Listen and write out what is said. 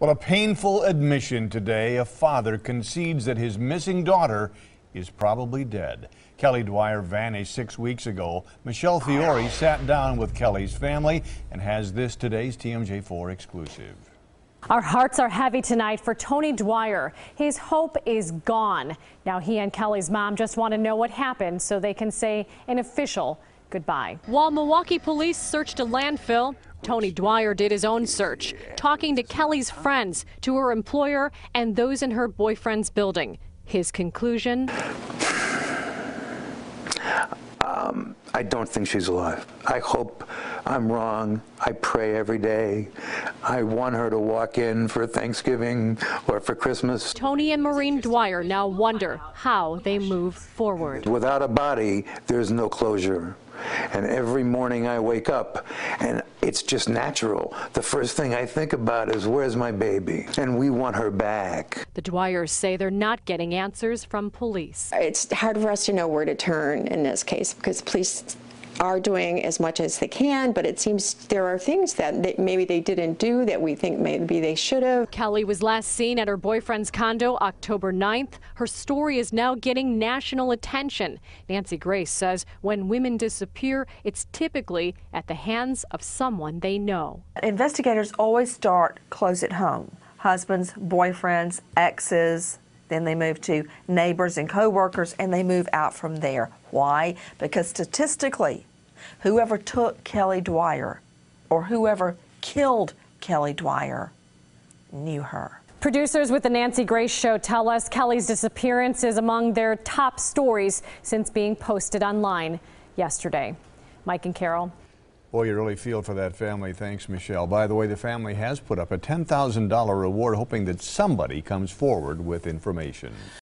Well, a painful admission today. A father concedes that his missing daughter is probably dead. Kelly Dwyer vanished six weeks ago. Michelle Fiore sat down with Kelly's family and has this today's TMJ4 exclusive. Our hearts are heavy tonight for Tony Dwyer. His hope is gone. Now he and Kelly's mom just want to know what happened so they can say an official goodbye. While Milwaukee police searched a landfill, Tony Dwyer did his own search, talking to Kelly's friends, to her employer, and those in her boyfriend's building. His conclusion um, I don't think she's alive. I hope I'm wrong. I pray every day. I want her to walk in for Thanksgiving or for Christmas. Tony and Maureen Dwyer now wonder how they move forward. Without a body, there's no closure. And every morning I wake up and it's just natural. The first thing I think about is where's my baby? And we want her back. The Dwyers say they're not getting answers from police. It's hard for us to know where to turn in this case because police are doing as much as they can, but it seems there are things that they, maybe they didn't do that we think maybe they should have. Kelly was last seen at her boyfriend's condo October 9th. Her story is now getting national attention. Nancy Grace says when women disappear, it's typically at the hands of someone they know. Investigators always start close at home. Husbands, boyfriends, exes, then they move to neighbors and coworkers and they move out from there. Why? Because statistically, whoever took Kelly Dwyer or whoever killed Kelly Dwyer knew her. Producers with the Nancy Grace Show tell us Kelly's disappearance is among their top stories since being posted online yesterday. Mike and Carol. Boy, you really feel for that family. Thanks, Michelle. By the way, the family has put up a $10,000 reward hoping that somebody comes forward with information.